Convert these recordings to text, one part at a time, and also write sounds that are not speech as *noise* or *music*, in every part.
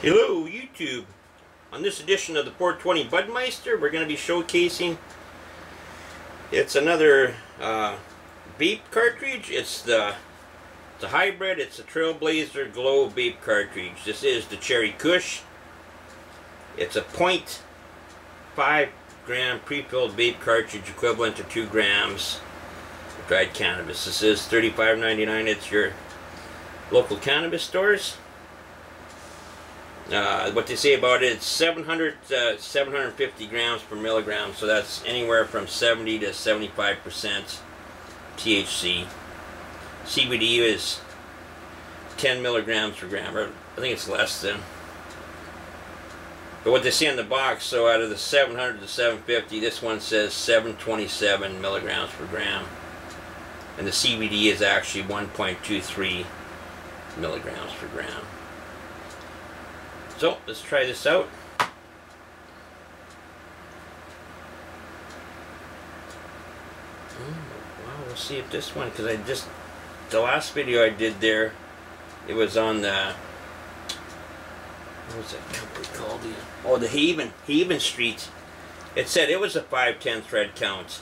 Hello YouTube! On this edition of the 420 Budmeister we're going to be showcasing it's another uh, cartridge. It's the the hybrid. It's a Trailblazer Glow vape cartridge. This is the Cherry Kush. It's a 0.5 gram pre-filled vape cartridge equivalent to 2 grams of dried cannabis. This is $35.99 at your local cannabis stores. Uh, what they say about it, it's 700 uh, 750 grams per milligram, so that's anywhere from 70 to 75 percent THC. CBD is 10 milligrams per gram, or I think it's less than. But what they say on the box, so out of the 700 to 750, this one says 727 milligrams per gram, and the CBD is actually 1.23 milligrams per gram. So, let's try this out. Wow, we'll see if this one, because I just, the last video I did there, it was on the, what was that company called? Oh, the Haven, Haven Street. It said it was a 510 thread count.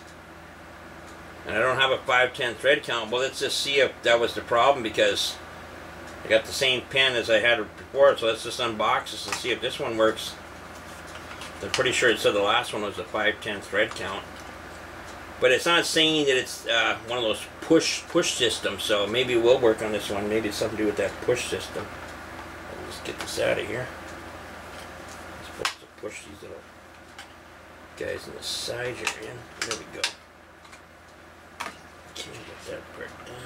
And I don't have a 510 thread count. Well, let's just see if that was the problem because I got the same pin as I had before, so let's just unbox this and see if this one works. I'm pretty sure it said the last one was a 510 thread count. But it's not saying that it's uh, one of those push push systems, so maybe it will work on this one. Maybe it's something to do with that push system. Let's get this out of here. I'm supposed to push these little guys in the side here in. There we go. Can't get that part down.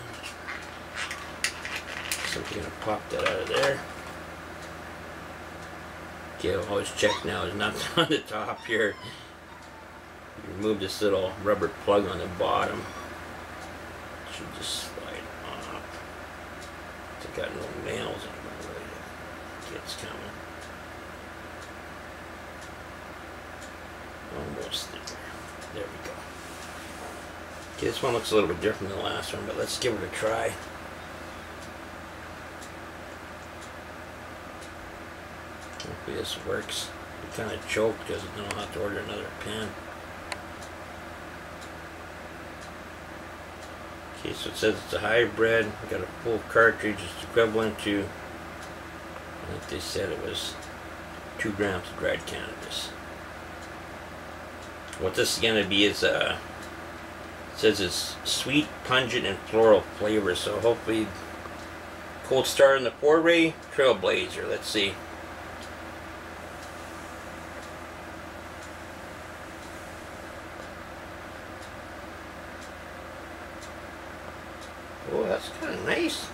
So we're gonna pop that out of there. Okay, I'll always check now there's nothing *laughs* on the top here. Remove this little rubber plug on the bottom. It should just slide off. It's got no nails in it really. It's coming. Almost there. There we go. Okay, this one looks a little bit different than the last one, but let's give it a try. This works. It kind of choked because then I'll have to order another pen. Okay, so it says it's a hybrid. Got a full cartridge. It's equivalent to, I think they said it was two grams of dried cannabis. What this is going to be is, a, it says it's sweet, pungent, and floral flavor. So hopefully, cold start in the four-ray Trailblazer. Let's see. Oh, that's kind of nice.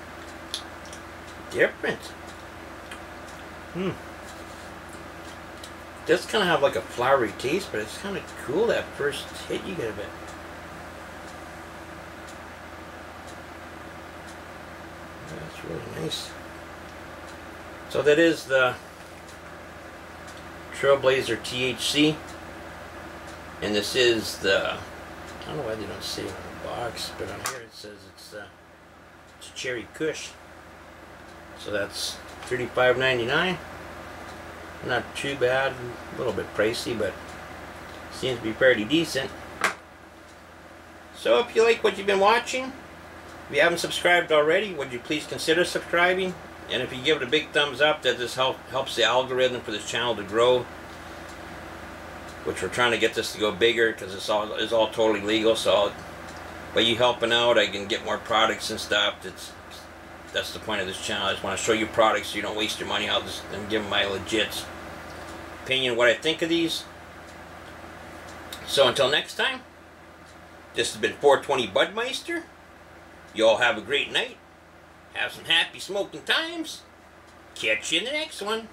Different. Hmm. Does kind of have like a flowery taste, but it's kind of cool that first hit you get a bit. That's really nice. So that is the Trailblazer THC. And this is the, I don't know why they don't say it on the box, but on here it says it's uh, it's a Cherry Kush. So that's $35.99. Not too bad, a little bit pricey, but seems to be pretty decent. So if you like what you've been watching, if you haven't subscribed already, would you please consider subscribing? And if you give it a big thumbs up, that this help, helps the algorithm for this channel to grow. Which we're trying to get this to go bigger because it's all it's all totally legal. So by you helping out, I can get more products and stuff. It's that's the point of this channel. I just want to show you products so you don't waste your money. I'll just and give my legit opinion what I think of these. So until next time, this has been 420 Budmeister. You all have a great night. Have some happy smoking times. Catch you in the next one.